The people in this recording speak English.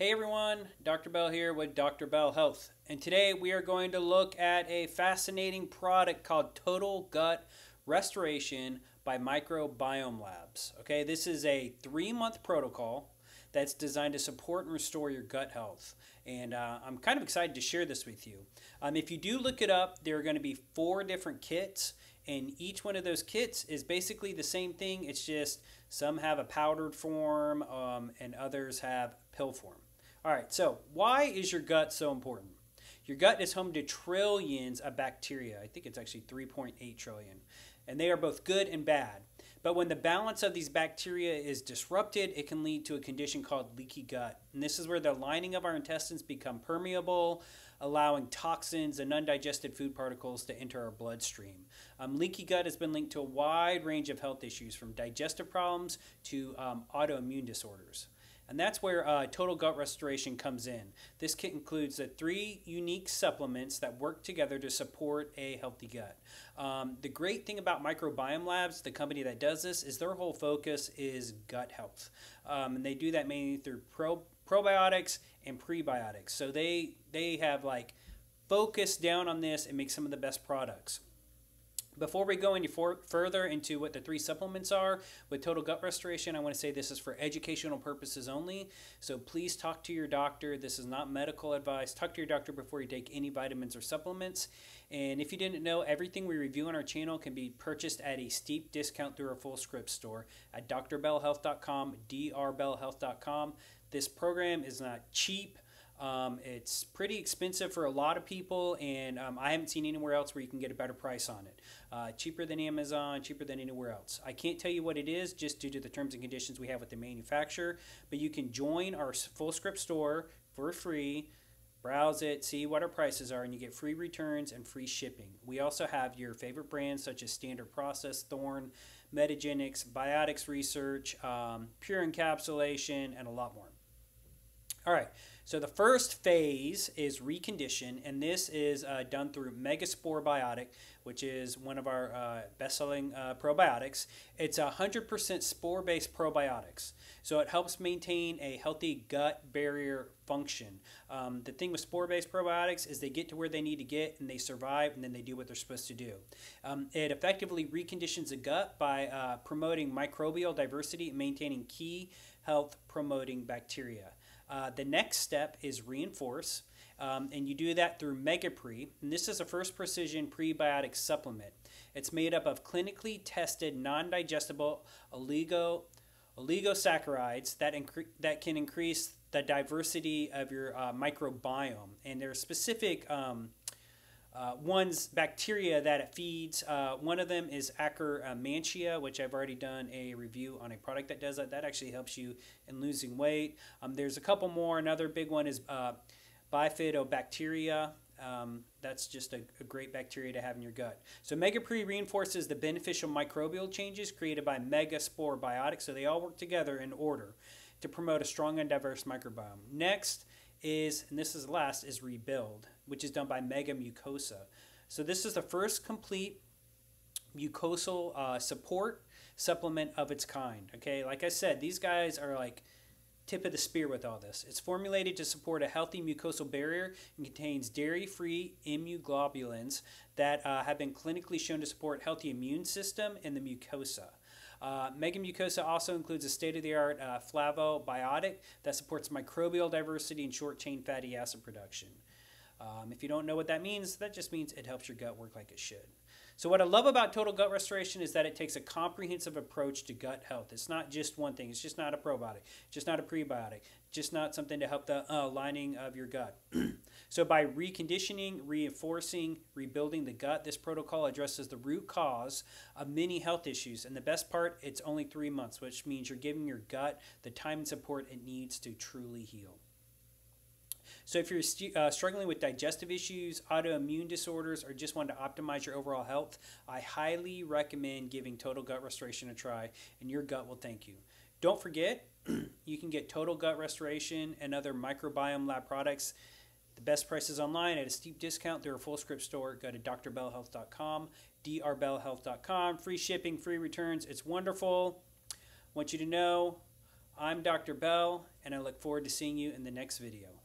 Hey everyone, Dr. Bell here with Dr. Bell Health. And today we are going to look at a fascinating product called Total Gut Restoration by Microbiome Labs. Okay, this is a three month protocol that's designed to support and restore your gut health. And uh, I'm kind of excited to share this with you. Um, if you do look it up, there are going to be four different kits, and each one of those kits is basically the same thing. It's just some have a powdered form um, and others have pill form. All right, so why is your gut so important? Your gut is home to trillions of bacteria. I think it's actually 3.8 trillion. And they are both good and bad. But when the balance of these bacteria is disrupted, it can lead to a condition called leaky gut. And this is where the lining of our intestines become permeable, allowing toxins and undigested food particles to enter our bloodstream. Um, leaky gut has been linked to a wide range of health issues, from digestive problems to um, autoimmune disorders. And that's where uh, Total Gut Restoration comes in. This kit includes the three unique supplements that work together to support a healthy gut. Um, the great thing about Microbiome Labs, the company that does this, is their whole focus is gut health. Um, and they do that mainly through pro probiotics and prebiotics. So they, they have like focused down on this and make some of the best products. Before we go any for, further into what the three supplements are with Total Gut Restoration, I want to say this is for educational purposes only. So please talk to your doctor. This is not medical advice. Talk to your doctor before you take any vitamins or supplements. And if you didn't know, everything we review on our channel can be purchased at a steep discount through our Fullscript store at drbellhealth.com, drbellhealth.com. This program is not cheap. Um, it's pretty expensive for a lot of people, and um, I haven't seen anywhere else where you can get a better price on it. Uh, cheaper than Amazon, cheaper than anywhere else. I can't tell you what it is just due to the terms and conditions we have with the manufacturer, but you can join our Fullscript store for free. Browse it, see what our prices are, and you get free returns and free shipping. We also have your favorite brands such as Standard Process, Thorne, Metagenics, Biotics Research, um, Pure Encapsulation, and a lot more. All right, so the first phase is recondition, and this is uh, done through MegaSporeBiotic, which is one of our uh, best-selling uh, probiotics. It's 100% spore-based probiotics, so it helps maintain a healthy gut barrier function. Um, the thing with spore-based probiotics is they get to where they need to get, and they survive, and then they do what they're supposed to do. Um, it effectively reconditions the gut by uh, promoting microbial diversity and maintaining key health-promoting bacteria. Uh, the next step is reinforce, um, and you do that through MegaPre. And this is a first precision prebiotic supplement. It's made up of clinically tested non-digestible oligo oligosaccharides that that can increase the diversity of your uh, microbiome. And there are specific um, uh, one's bacteria that it feeds. Uh, one of them is Akkermansia, which I've already done a review on a product that does that. That actually helps you in losing weight. Um, there's a couple more. Another big one is uh, Bifidobacteria. Um, that's just a, a, great bacteria to have in your gut. So MegaPre reinforces the beneficial microbial changes created by MegaSporeBiotics. So they all work together in order to promote a strong and diverse microbiome. Next is, and this is last, is Rebuild which is done by MegaMucosa. So this is the first complete mucosal uh, support supplement of its kind. Okay, like I said, these guys are like tip of the spear with all this. It's formulated to support a healthy mucosal barrier and contains dairy-free immunoglobulins that uh, have been clinically shown to support healthy immune system in the mucosa. Uh, MegaMucosa also includes a state-of-the-art uh, flavobiotic that supports microbial diversity and short-chain fatty acid production. Um, if you don't know what that means, that just means it helps your gut work like it should. So, what I love about Total Gut Restoration is that it takes a comprehensive approach to gut health. It's not just one thing, it's just not a probiotic, just not a prebiotic, just not something to help the uh, lining of your gut. so, by reconditioning, reinforcing, rebuilding the gut, this protocol addresses the root cause of many health issues. And the best part, it's only three months, which means you're giving your gut the time and support it needs to truly heal. So if you're uh, struggling with digestive issues, autoimmune disorders, or just want to optimize your overall health, I highly recommend giving Total Gut Restoration a try, and your gut will thank you. Don't forget, you can get Total Gut Restoration and other microbiome lab products. The best prices online at a steep discount through our Fullscript store. Go to drbellhealth.com, drbellhealth.com. Free shipping, free returns. It's wonderful. want you to know I'm Dr. Bell, and I look forward to seeing you in the next video.